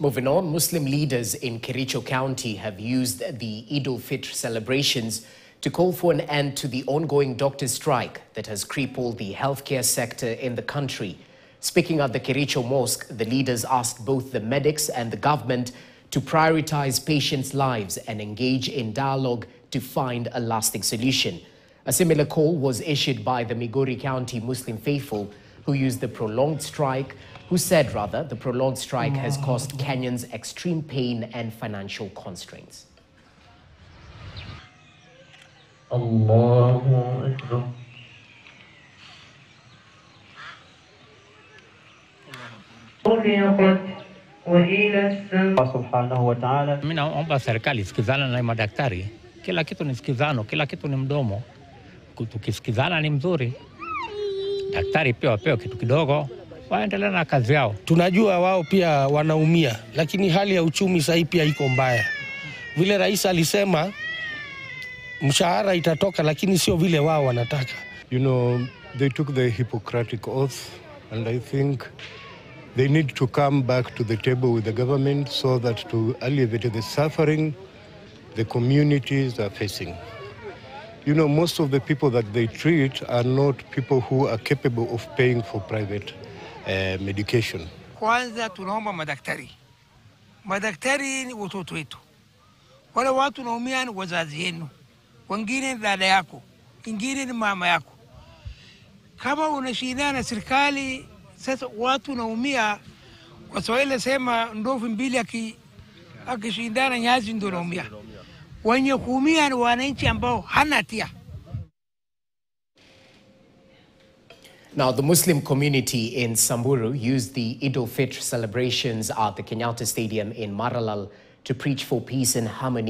Moving on, Muslim leaders in Kericho County have used the Eid al-Fitr celebrations to call for an end to the ongoing doctor strike that has crippled the healthcare sector in the country. Speaking at the Kericho Mosque, the leaders asked both the medics and the government to prioritize patients' lives and engage in dialogue to find a lasting solution. A similar call was issued by the Migori County Muslim faithful who used the prolonged strike, who said rather the prolonged strike wow. has caused Kenyans extreme pain and financial constraints. Allahu Akbar. subhanahu wa ta'ala. Mimi naomba serikali sikizana na madaktari, kila kitu ni sikizano, kila kitu ni mdomo. Tukisikizana ni mzuri, Daktari pia wapewe kitu kidogo, waendelea na kazi yao. Tunajua wao pia wanaumia, lakini hali ya uchumi sahii pia iko mbaya. Vile rais alisema mshahara itatoka, lakini sio vile wao wanataka. You know, they took the Hippocratic oath, and I think they need to come back to the table with the government so that to alleviate the suffering the communities are facing. You know, most of the people that they treat are not people who are capable of paying for private uh, medication. Kwanza tunaomba madaktari, madaktari ni watoto wetu, wale watu naumia ni wazazi yenu, wengine ni dada yako, ingine ni mama yako. Kama unashindana na serikali, sasa watu naumia. Kwa Swahili sema ndovu mbili aki- akishindana nyazi ndo naumia. Wenye kuumia ni wananchi ambao. Now, the Muslim community in Samburu used the Eid al-Fitr celebrations at the Kenyatta Stadium in Maralal to preach for peace and harmony